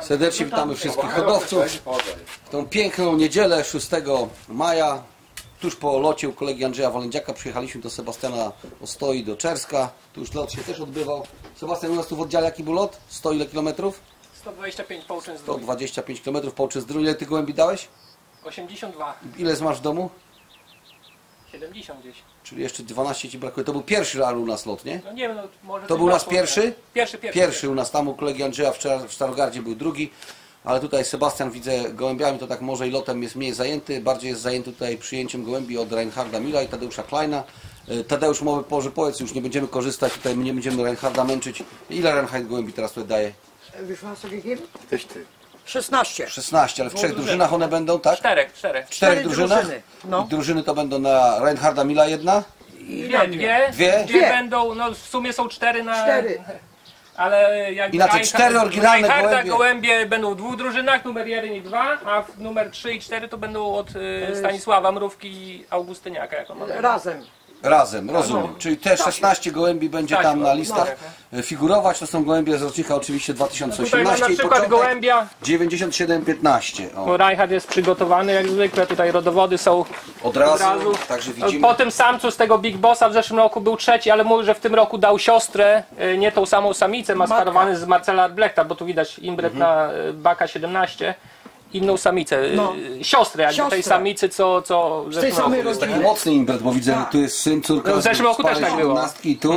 Serdecznie witamy wszystkich hodowców w tą piękną niedzielę 6 maja. Tuż po locie u kolegi Andrzeja Walędziaka przyjechaliśmy do Sebastiana Ostoi, do Czerska. Tu już lot się też odbywał. Sebastian, u nas tu w oddziale jaki był lot? 100 ile kilometrów? 125 połczyn z drugiej. 125 kilometrów po Zdrój. Ile ty gołębi dałeś? 82. Ile masz w domu? 70 gdzieś. Czyli jeszcze 12 ci brakuje. To był pierwszy ale u nas lot, nie? No nie wiem, no może... To był u nas pierwszy? nie? Pierwszy, pierwszy. Pierwszy u nas tam u kolegi Andrzeja w, Czar- w Starogardzie był drugi, ale tutaj Sebastian widzę gołębiami, to tak może i lotem jest mniej zajęty, bardziej jest zajęty tutaj przyjęciem gołębi od Reinharda Mila i Tadeusza Kleina. E, Tadeusz mowy porze powiedz, już nie będziemy korzystać, tutaj nie będziemy Reinharda męczyć. Ile Reinhard gołębi teraz tutaj daje? Wie viel hast du gegeben? Tyś ty. 16. 16, ale w trzech drużynach one będą, tak? Czterech, czterech. Czterech Cztery drużynach? drużyny, no. I drużyny to będą na Reinharda Mila jedna? I Dwie, dwie, Dwie? Dwie. będą, no w sumie są cztery na... Cztery. Ale jak Inaczej, Reinhard- cztery oryginalne Reinharda gołębie. gołębie będą w dwóch drużynach, numer jeden i dwa, a w numer trzy i cztery to będą od y, Stanisława Mrówki i Augustyniaka. Jak on ma. Razem. Razem, rozumiem. Czyli te 16 gołębi będzie Tak, tam na no, listach e, figurować. To są gołębie z rocznika oczywiście Tutaj mam 2018 na i przykład początek gołębia, 97-15. O, bo Reinhard jest przygotowany jak zwykle, tutaj rodowody są od razu, od razu. także widzimy. Po tym samcu z tego Big Bossa w zeszłym roku był trzeci, ale mówił, że w tym roku dał siostrę, y, nie tą samą samicę, maskarowany z Marcela Arblechta, bo tu widać imbret Mhm. na y, Baka 17. Inną samicę, y, No. siostrę jakby tej Siostrę. samicy, co, co w tej samej roku. jest taki mocny imbret, bo widzę, że tu jest syn, córka. No, w zeszłym roku też tak było. tu.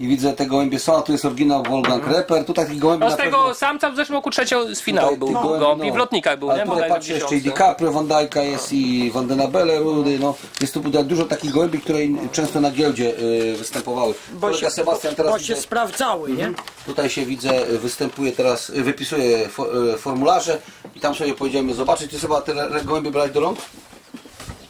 I widzę te gołębie są, a tu jest oryginał Wolfgang Reper. Tu takich gołębi No z tego pewno... samca w zeszłym roku trzecią z finału Tutaj był tych gołębi, no. w lotnikach był, Ale nie? tutaj patrzę jeszcze i. DiCaprio, Van Dijk'a jest i Van den Abele, Rudy, no. Jest tu tutaj dużo takich gołębi, które często na giełdzie y, występowały. Bo Kolega się, Sebastian teraz bo widzę, się sprawdzały, nie? Tutaj się widzę, występuje teraz, wypisuje fo- e, formularze tam sobie pojedziemy zobaczyć. Ty chyba te gołębie brać do rąk?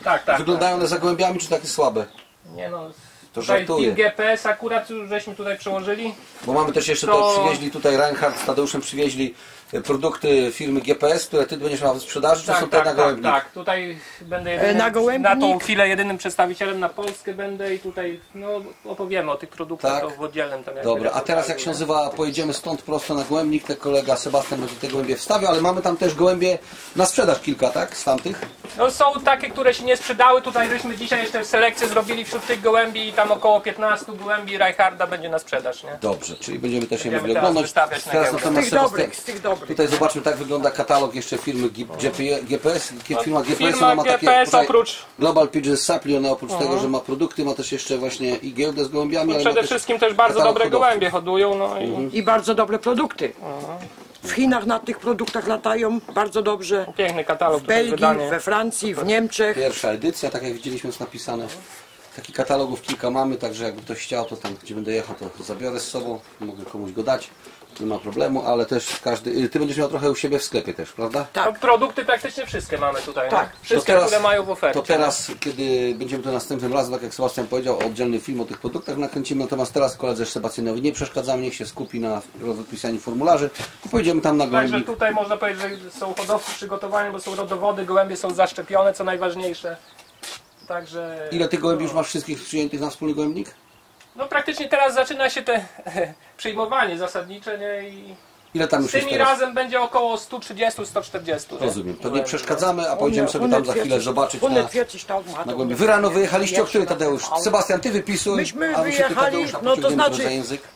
Tak, tak. Wyglądają one za gołębiami, czy takie słabe? tak. Nie no, To żartuję. GPS akurat już żeśmy tutaj przełożyli. Bo mamy też jeszcze, To- to przywieźli tutaj, Reinhardt z Tadeuszem przywieźli produkty firmy GPS, które ty będziesz miał w sprzedaży, czy są Tak, te tak, na tak, gołębnik? tak. Tutaj będę jedynym, na na, tą chwilę jedynym przedstawicielem na Polskę będę i tutaj no, opowiemy o tych produktach Tak. w oddzielnym tam Dobra, a teraz jak się nazywa, pojedziemy stąd prosto na gołębnik, te kolega Sebastian będzie te gołębie wstawiał, ale mamy tam też gołębie na sprzedaż kilka, tak? Z tamtych? No są takie, które się nie sprzedały. Tutaj żeśmy dzisiaj jeszcze selekcję zrobili wśród tych gołębi i tam około 15 gołębi Reinharda będzie na sprzedaż, nie? Dobrze, czyli będziemy też je mogli teraz oglądać. wystawiać na Teraz giełdę. Z natomiast tych dobrych, z tych dobrych. Tutaj zobaczmy, tak wygląda katalog jeszcze firmy GPS. Firma GPS Firma ona ma takie, GPS oprócz- Global Pigeon Supply, ona oprócz tego, że ma produkty, ma też jeszcze właśnie i giełdę z gołębiami, ale ma Przede też wszystkim też bardzo dobre hodowców. gołębie hodują, no i I bardzo dobre produkty. W Chinach na tych produktach latają bardzo dobrze. piękny katalog W Belgii, wydanie. we Francji, w Niemczech. Pierwsza edycja, tak jak widzieliśmy jest napisane. Takich katalogów kilka mamy, także jakby ktoś chciał, to tam gdzie będę jechał, to zabiorę z sobą, mogę komuś go dać, nie ma problemu, ale też każdy, y, ty będziesz miał trochę u siebie w sklepie też, prawda? No, Tak. produkty praktycznie wszystkie mamy tutaj. Tak. Tak. Wszystkie, które mają w ofercie. To teraz, kiedy będziemy to następnym razem, tak jak Sebastian powiedział, oddzielny film o tych produktach nakręcimy, natomiast teraz koledze Sebastianowi nie przeszkadzamy, niech się skupi na wypisaniu formularzy pojedziemy tam na Także tutaj można powiedzieć, że są hodowcy przygotowani, bo są rodowody, gołębie są zaszczepione, co najważniejsze. Także Ile tych gołębi już masz wszystkich przyjętych na wspólny gołębnik? No praktycznie teraz zaczyna się te przyjmowanie zasadnicze nie? i Ile tam z już jest tymi teraz? razem będzie około 130-140. nie? Rozumiem, to nie przeszkadzamy, a pojedziemy sobie tam za chwilę zobaczyć na, 140.000 hat na ungefähr. Wy rano wyjechaliście o Jeszcze Tadeusz? Sebastian, ty wypisuj, Myśmy a my się tu wyjechali, no to znaczy,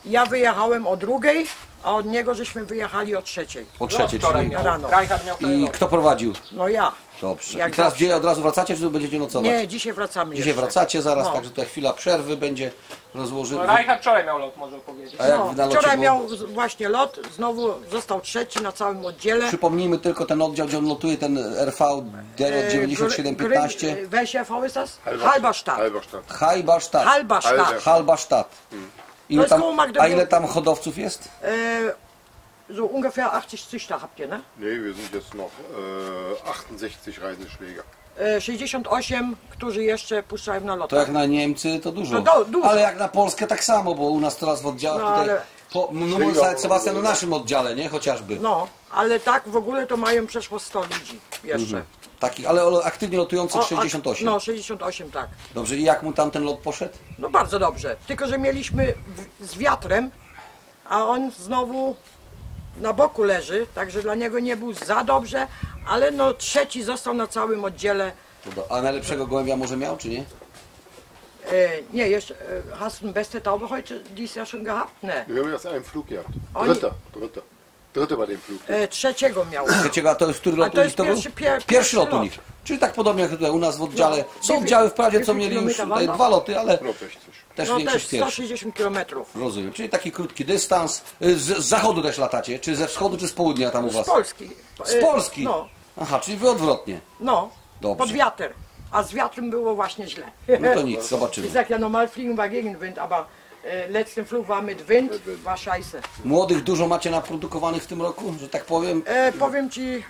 ja wyjechałem o drugiej, a od niego żeśmy wyjechali o trzeciej. O trzeciej, wczoraj czyli... miał. rano. Reinhardt miał wczoraj I kto prowadził? No ja. Dobrze. Jak I teraz zawsze. gdzie od razu wracacie, czy tu będziecie nocować? Nie, dzisiaj wracamy Dzisiaj jeszcze. wracacie zaraz, No. także tutaj chwila przerwy będzie rozłożymy. No, Reinhardt wczoraj miał lot, może powiedzieć. A jak No, wczoraj było? miał z- właśnie lot, znowu został trzeci na całym oddziele. Przypomnijmy tylko ten oddział, gdzie on lotuje, ten RV E, 9715. Gry- Welcher V ist das? Halberstadt. Halberstadt. Halberstadt. Halberstadt. Halber- Halberstadt. Ile tam, a ile tam hodowców jest? Äh, so ungefähr 80 Züchter habt ihr, ne? Nee, wir sind jetzt noch äh, 68 Reiseschläger. Äh, 68, którzy jeszcze puszczają na To lotach. jak na Niemcy to dużo. No to dużo. Ale jak na Polskę tak samo, bo u nas teraz w oddziałach No, tutaj... ale- Po, no nawet Sebastian o naszym oddziale, nie? Chociażby. No, ale tak w ogóle to mają przeszło 100 ludzi jeszcze. Mhm. Takich, ale aktywnie lotujących O, a- 68. No, 68, tak. Dobrze, i jak mu tam ten lot poszedł? No bardzo dobrze. Tylko, że mieliśmy w, z wiatrem, a on znowu na boku leży, także dla niego nie był za dobrze, ale no trzeci został na całym oddziale. A najlepszego gołębia może miał, czy nie? E, nie, jeszcze, e, hast du eine beste Taube heute dieses Jahr schon gehabt? Ne. Wir haben erst einen Flug gehabt. Dritter, dritter. Dritter Flug. E, trzeciego miał. Trzeciego, a to jest który lot był? pierwszy- pier- Pierwszy lot u nich. Czyli tak podobnie jak tutaj u nas w oddziale. No. Są Wie- oddziały wprawdzie, wie- co mieli już tutaj dwa loty, ale No 60. też No większość też pierwszy. 160 kilometrów. Rozumiem. Czyli taki krótki dystans. Y, Z, z zachodu też latacie? Czy ze wschodu, czy z południa tam u Z was? Polski. Z Polski? No, Aha, czyli wy odwrotnie. no. Dobrze. Pod wiatr. A z wiatrem było właśnie źle. No to nic, zobaczymy. Ich sag ja, normal fliegen wir gegen Wind, aber äh, letzten Flug war mit Wind, war scheiße. Młodych dużo macie naprodukowanych w tym roku, że tak powiem. E, powiem ci,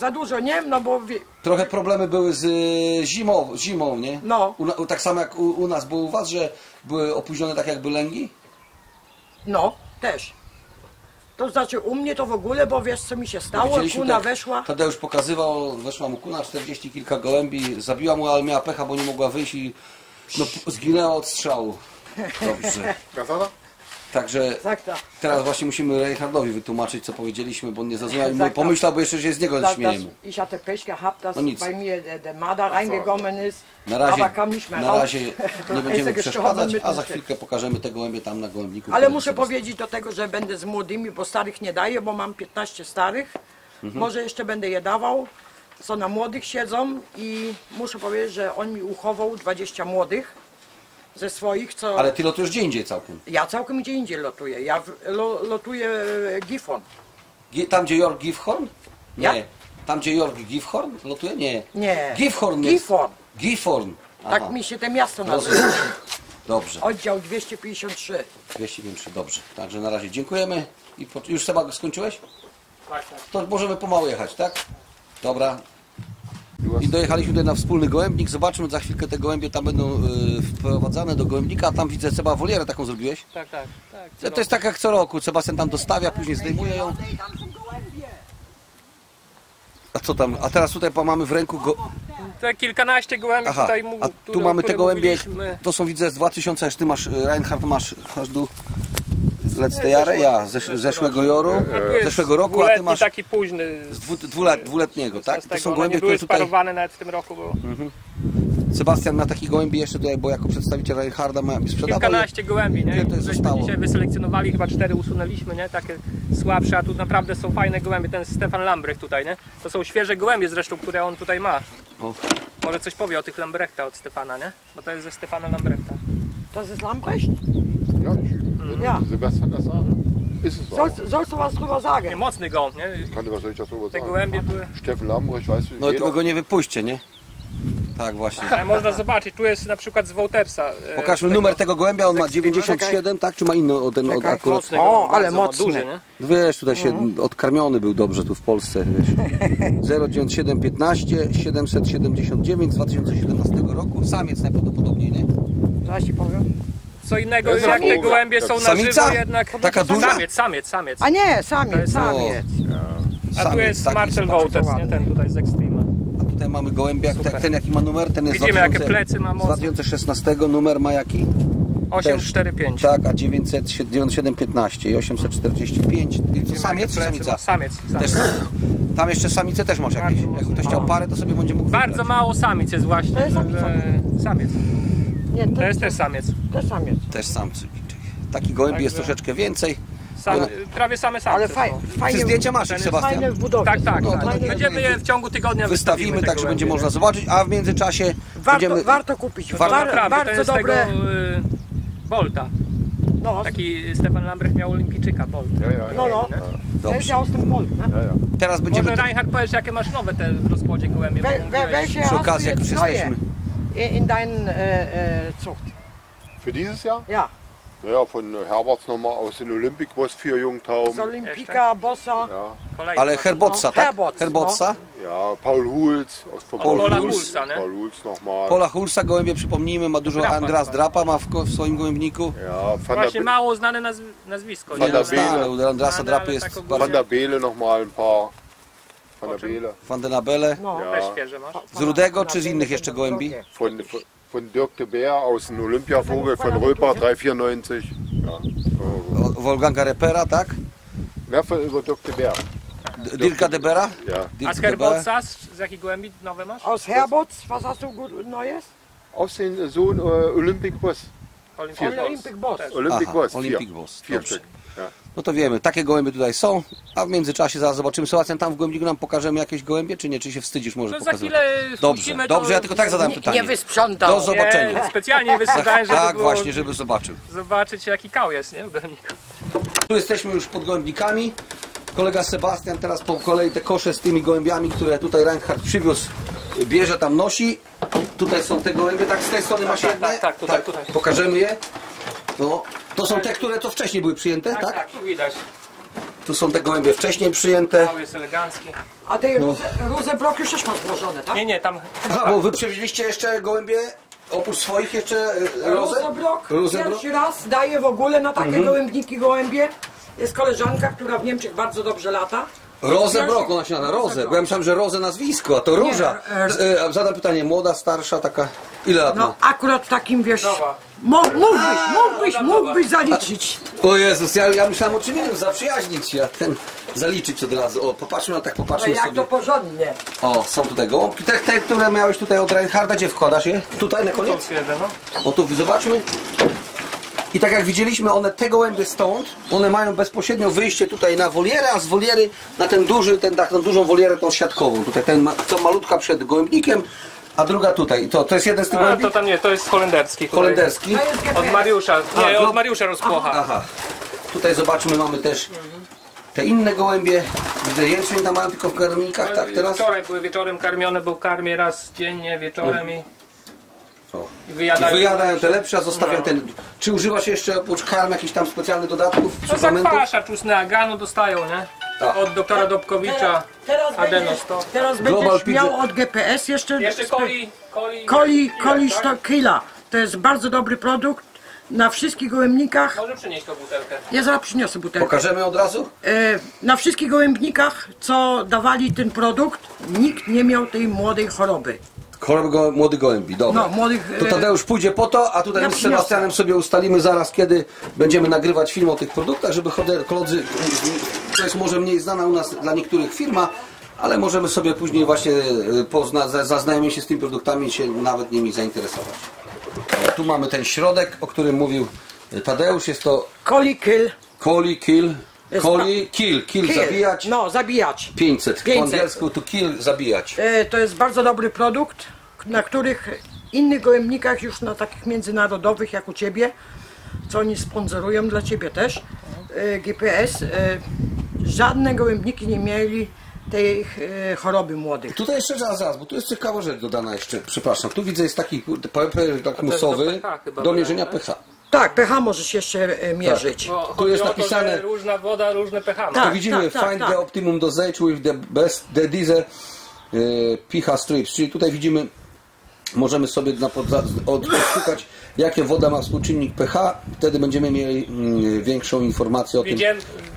za dużo nie, no bo wie, Trochę problemy były z y, zimą, zimą nie? No. U, tak samo jak u, u nas, było u was, że były opóźnione tak jakby lęgi? no, też. To znaczy u mnie to w ogóle, bo wiesz co mi się stało, Widzieliśmy, kuna tak, weszła. Tadeusz pokazywał, weszła mu kuna, 40 kilka gołębi, zabiła mu, ale miała pecha, bo nie mogła wyjść i no, zginęła od strzału. Dobrze. Także Tak, tak. teraz właśnie musimy Reinhardowi wytłumaczyć, co powiedzieliśmy, bo on nie zrozumiał pomyślał, bo jeszcze się z niego Das, śmiejemy. ich hatte Pech gehabt, dass No nic. bei mir der, der Marder reingekommen ist, Na razie, aber kam nicht mehr na razie nie będziemy er przeszkadzać, a za chwilkę pokażemy te gołębie tam na gołębniku. Ale muszę sobie- powiedzieć do tego, że będę z młodymi, bo starych nie daję, bo mam 15 starych. Mhm. Może jeszcze będę je dawał, co na młodych siedzą i muszę powiedzieć, że on mi uchował 20 młodych ze swoich, co Ale ty lotujesz gdzie indziej całkiem. ja całkiem gdzie indziej lotuję. Ja w, lo, lotuję e, Gifon. Gi- Tam gdzie York Gifhorn? Nie. Ja? Tam gdzie York Gifhorn lotuje? Nie. Nie. Gifhorn jest. Gifhorn. Aha. Tak mi się to miasto Rozumiem. nazywa. Dobrze. Oddział 253. 253, dobrze. Także na razie dziękujemy. I po... Już Seba skończyłeś? Tak, tak. To możemy pomału jechać, tak? Dobra. I dojechaliśmy tutaj na wspólny gołębnik. Zobaczymy za chwilkę te gołębie tam będą y, wprowadzane do gołębnika. A tam widzę Seba wolierę taką zrobiłeś. Tak, tak, tak. To, to jest tak jak co roku. Sebastian tam dostawia, później zdejmuje ją. A co tam? A teraz tutaj mamy w ręku go... Te kilkanaście gołębi Aha, tutaj mu, a tu które- mamy te gołębie, mówiliśmy. to są widzę z 2000, aż ty masz, y, Reinhard masz, masz du letzte Jahre, ja, zesz, zeszłego joru, jest zeszłego roku, a ty masz taki późny. z dwu, dwulet, dwuletniego, tak? To są gołębie, które tutaj, sparowane nawet w tym roku, bo Sebastian ma takich gołębi jeszcze tutaj, bo jako przedstawiciel Reinharda ma mi sprzedawał. je. kilkanaście gołębi, nie? To zostało? dzisiaj wyselekcjonowali, chyba cztery usunęliśmy, nie? Takie słabsze, a tu naprawdę są fajne gołębie. Ten Stefan Lambrecht tutaj, nie? To są świeże gołębie zresztą, które on tutaj ma. O. Może coś powie o tych Lambrechta od Stefana, nie? Bo to jest ze Stefana Lambrechta. Das ist Lambrecht? Ja, ich, Ja. Sebastian das sagen. Ist es auch. Sollst, sollst du was drüber Nie, sagen? mocny gołąb, nie? Kann, was soll ich darüber Te sagen? gołębie były... Steffen Lambrecht, weißt du, No jeder, tylko go nie wypuśćcie, nie? Tak właśnie. Ale można zobaczyć, tu jest na przykład z Woltersa. e, Pokażmy tego- numer tego gołębia, on ma Czekaj. 97, tak? Czy ma inny od ten od akurat? Mocny O, ale mocny. Duży, nie? Wiesz, tutaj się odkarmiony był dobrze tu w Polsce, wiesz. 09715 779 z 2017 roku. Samiec najprawdopodobniej, nie? Zaraz ci powiem. Co innego, jak te gołębie są na Samica? żywo jednak... Taka duża? Samiec, samiec, samiec. A nie, To samiec, jest- samiec. A tu Samiec, jest taki Marcel Wołters, nie? Ten tutaj z Extrema. A tutaj mamy gołębia, Super. ten, ten jaki ma numer, ten jest Widzimy, jakie plecy ma z mocne. 2016 numer ma jaki? 845. Tak, a 90715 i 845. I to samiec czy samica? Samiec. Też, samiec. tam jeszcze samice też masz jakieś. Jak ktoś chciał parę, to sobie będzie mógł Bardzo wybrać. mało samic jest właśnie. To jest że- samica. że- Samiec. Nie, To jest też samiec. też samiec. Też samcy. Taki gołębi jest troszeczkę więcej. Sam, Ale- prawie same samce. Ale faj. Czy zdjęcia masz jest fajne Sebastian? w budowie. Tak, tak, No, tak. fajne- Będziemy je w ciągu tygodnia Wystawimy, te tak, że będzie można zobaczyć, a w międzyczasie Warto, będziemy... warto kupić. To Bar, naprawdę, to bardzo jest dobre. tego y, Bolta. No, Taki Stefan Lambrecht miał olimpijczyka Bolt. No, no. To jest ja aus dem Bolt. Teraz będziemy Może Reinhard powiesz, jakie masz nowe te w rozkładzie gołębie? mówiłeś- welche przy okazji, jak jetzt już neue jesteśmy. In in deinen äh, äh, Zucht? Für dieses Jahr? Ja, Ja, von Herberts nochmal aus den Olympic Boss vier Jungtauben. z Olimpika, Bossa. Ja, Ale. Herbotsa, tak? Herbots, Herbotsa. ja, Paul Hulz aus vom Paul Pola Hulz. Hulsa, nie? Paul Hulz nochmal. Pola Hulsa, gołębie przypomnijmy, ma dużo Drapa Andras. Drapa ma w, w swoim gołębniku. Ja, Van der, Właśnie mało znane nazw nazwisko. Van der Beele. Andrasa Drapy jest. Van der Beele nochmal ein paar. Van der czym? Beele. Van den Abele. No. Ja. Z Rudego czy z innych jeszcze gołębi? Von, von, Dirk de Beer aus dem Olympiavogel von Röper 394. Ja. O- Wolfganga Repera, tak? Werfer über Dr. Bär. D- Dirka Debera? Ja. A Dirk z gołębi nowe masz? Aus Herbots, was hast du gut Neues? Aus den Sohn äh, Olympic Boss. Olympic Olympic Boss. Olympic Boss. Olympic. Boss, Vier dobrze. Stück. No to wiemy, takie gołębie tutaj są, a w międzyczasie zaraz zobaczymy. Sebastian, tam w głębniku nam pokażemy jakieś gołębie, czy nie? Czy się wstydzisz może To za pokazywać? chwilę Dobrze, wpuścimy, dobrze, to- ja tylko tak zadałem Nie, pytanie. nie wysprzątał. Do zobaczenia. Nie, specjalnie wysłuchałem, żeby Tak, właśnie, żeby zobaczył. zobaczyć jaki kał jest, nie? w gołębniku. Tu jesteśmy już pod gołębnikami. Kolega Sebastian teraz po kolei te kosze z tymi gołębiami, które tutaj Reinhardt przywiózł, bierze tam nosi. Tutaj są te gołębie, tak z tej strony masz tak, jedne? tak, tak, tutaj, tutaj. Pokażemy je. No, to są te, które to wcześniej były przyjęte, tak? Tak, tak, tu widać. Tu są te gołębie wcześniej przyjęte. Kał jest elegancki. A ty Rozebrok już też masz włożone, tak? Nie, nie, tam Aha, bo wy przewieźliście jeszcze gołębie, oprócz swoich jeszcze e, rozę? Rozebrok Rozebrok? pierwszy raz daje w ogóle na takie gołębniki gołębie. Jest koleżanka, która w Niemczech bardzo dobrze lata. Rozebrok, ona się nazywa Rozę, bo ja myślałem, że Rozę nazwisko, a to Róża. e, Z- e, Zadam pytanie, młoda, starsza, taka, ile lat ma? No akurat takim wiesz. Nowa. Mo, mógłbyś, mógłbyś, mógłbyś zaliczyć. O Jezus, ja, ja myślałem o czym innym, zaprzyjaźnić się, a ten zaliczyć od razu. O, popatrzmy na tak, Ale popatrzmy jak sobie. to porządnie. O, są tutaj gołąbki, te, te, które miałeś tutaj od Reinharda, gdzie wkładasz je? Tutaj na to koniec? stwierdzę, no. O tu zobaczmy. I tak jak widzieliśmy, one te gołębie stąd, one mają bezpośrednio wyjście tutaj na wolierę, a z woliery na ten duży, ten, taką dużą wolierę tą siatkową. Tutaj ten, co malutka przed gołębnikiem, a druga tutaj. To, to jest jeden z tych A, gołębi? to tam nie, to jest holenderski. tutaj. Holenderski. Od Mariusza, nie, to- od Mariusza rozpłocha. Aha. Tutaj zobaczmy, mamy też te inne gołębie. Widzę, jęczmień tam mają tylko w karmnikach, tak teraz? Wczoraj były wieczorem karmione, bo karmię raz dziennie wieczorem i, I I wyjadają. wyjadają te lepsze, a zostawiam No. ten. Czy używasz jeszcze oprócz karm jakichś tam specjalnych dodatków, No zakwasza czusny aganu dostają, nie? Tak. Od doktora Dobkowicza. Teraz Adenos będziesz, to. teraz Global będziesz miał Pizza. od GPS jeszcze. Jeszcze coli, coli, Coli, coli tak? Killa. To jest bardzo dobry produkt. Na wszystkich gołębnikach. Może przynieść tą butelkę. Ja zaraz przyniosę butelkę. Pokażemy od razu? E, na wszystkich gołębnikach, co dawali ten produkt, nikt nie miał tej młodej choroby. Go, młody gołębi, dobra. No, młodych, To e, Tadeusz pójdzie po to, a tutaj Ja z. Sebastianem sobie ustalimy zaraz, kiedy będziemy nagrywać film o tych produktach, żeby koledzy, to jest może mniej znana u nas dla niektórych firma, ale możemy sobie później właśnie e, pozna, za- zaznajomić się z tymi produktami i się nawet nimi zainteresować. Tu mamy ten środek, o którym mówił Tadeusz, jest to Coli Kill. Coli Kill, Kill, kill, zabijać, No, zabijać. 500, po 500. angielsku to kill, zabijać. E, to jest bardzo dobry produkt, na których innych gołębnikach już na takich międzynarodowych jak u Ciebie, co oni sponsorują dla Ciebie też, e, GPS, e, żadne gołębniki nie mieli tej e, choroby młodych. Tutaj jeszcze raz, raz, bo tu jest ciekawa rzecz dodana jeszcze, przepraszam. Tu widzę jest taki kurde, papier lakmusowy do do mierzenia tak? pH. Tak, pH możesz jeszcze mierzyć. Bo Tu jest to, napisane- różna woda, różne pH. Tak. Tu widzimy tak, find tak. the optimum dosage with the best the diesel pH strips, czyli tutaj widzimy możemy sobie odszukać jakie woda ma współczynnik pH, wtedy będziemy mieli mm, większą informację o tym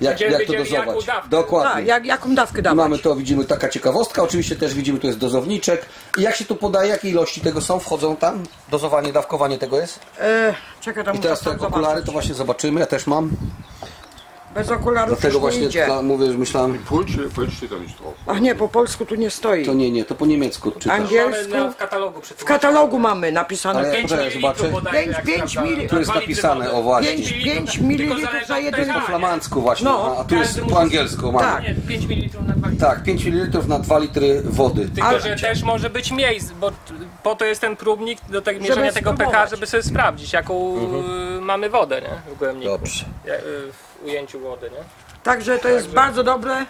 jak, jak to dozować. dawkę. Dokładnie. Tak, jak, jaką dawkę I dawać? mamy to, widzimy taka ciekawostka, oczywiście też widzimy, tu jest dozowniczek. I jak się tu podaje, jakie ilości tego są, wchodzą tam? Dozowanie, dawkowanie tego jest? E, czekaj, tam I teraz te okulary zobaczyć. to właśnie zobaczymy, ja też mam. Bez okularów Dlatego już nie właśnie idzie. dla, mówię, że myślałem, Polsch, Polsch steht da nicht drauf. Ach nie, po polsku tu nie stoi. to nie, nie, to po niemiecku czytasz. Angiel- Mamy na, w katalogu W katalogu mamy napisane Ale- 5 5 Poczekaj, ml zobaczę. Pięć- pięć mili- Tu jest napisane, o właśnie. Pięć Pięć mililitrów. za jeden pH, Po flamandzku właśnie, No. a tu jest po angielsku mamy. Tak. Nie, 5 ml na 2 litry. Tak, 5 ml na 2 litry wody. Tylko, Ale- że też może być mniej, bo t- po to jest ten próbnik do tego mierzenia tego pH, żeby sobie sprawdzić, jaką y, mamy wodę nie? w głębniku. Dobrze. Ja- y, ujęciu wody, nie? Także to jest bardzo dobre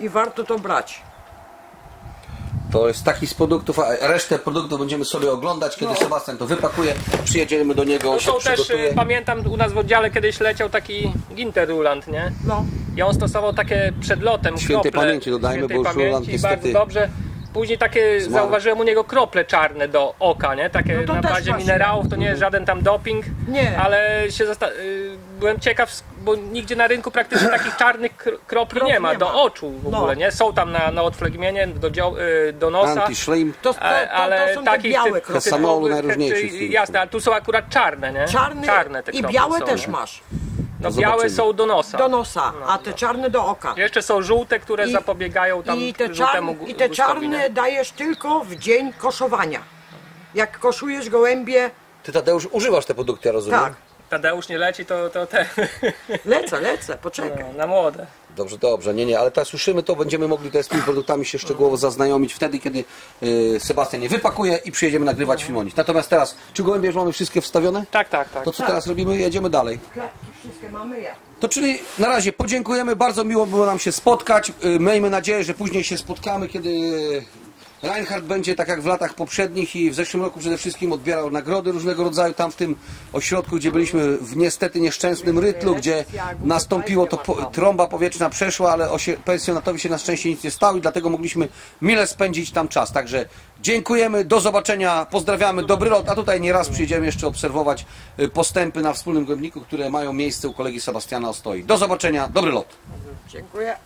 i warto to brać. To jest taki z produktów, a resztę produktów będziemy sobie oglądać, kiedy Sebastian to wypakuje, przyjedziemy do niego, on No się są też, przygotuje. y, pamiętam u nas w oddziale kiedyś leciał taki Ginter Ruland, nie? No. I on stosował takie przed lotem Świętej krople, pamięci dodajmy, świętej bo już pamięci, Roland niestety bardzo dobrze. Później takie zmarł. zauważyłem u niego krople czarne do oka, nie? Takie No na bazie właśnie. minerałów, to nie jest żaden tam doping. Nie. Ale się zasta- y, byłem ciekaw, bo nigdzie na rynku praktycznie takich czarnych kr- kropli nie ma, nie do ma. oczu w No. ogóle, nie? Są tam na, na odflegmienie, do, dzio- y, do nosa. Anti-Schleim. To, to, to, ale to są takich białe typ- najróżniejszych ty- firm. Jasne, ale tu są akurat czarne, nie? Czarny czarne te i krople białe są, też nie? masz. No To białe są do nosa. do nosa, a te czarne do oka. Jeszcze są żółte, które I- zapobiegają tam I te, żółtemu I te czarne dajesz tylko w dzień koszowania. Jak koszujesz gołębie, Ty Tadeusz używasz te produkty, ja rozumiem? tak, Tadeusz nie leci, to, to te lecę, lecę, poczekaj. na młode. Dobrze, dobrze, nie, nie, ale tak słyszymy to, będziemy mogli też z tymi produktami się szczegółowo zaznajomić wtedy, kiedy y, Sebastian je wypakuje i przyjedziemy nagrywać filmonik. Natomiast teraz, czy gołębie już mamy wszystkie wstawione? Tak, tak, tak. To co teraz robimy? Jedziemy dalej. Klatki wszystkie mamy ja. To czyli na razie podziękujemy, bardzo miło było nam się spotkać. Y, Miejmy nadzieję, że później się spotkamy, kiedy Reinhardt będzie tak jak w latach poprzednich i w zeszłym roku przede wszystkim odbierał nagrody różnego rodzaju tam w tym ośrodku, gdzie byliśmy w niestety nieszczęsnym rytlu, gdzie nastąpiło to po, trąba powietrzna przeszła, ale pensjonatowi się na szczęście nic nie stało i dlatego mogliśmy mile spędzić tam czas. Także dziękujemy, do zobaczenia, pozdrawiamy, dobry lot, a tutaj nieraz przyjdziemy jeszcze obserwować y, postępy na wspólnym głębniku, które mają miejsce u kolegi Sebastiana Ostoi. Do zobaczenia, dobry lot. Dziękuję.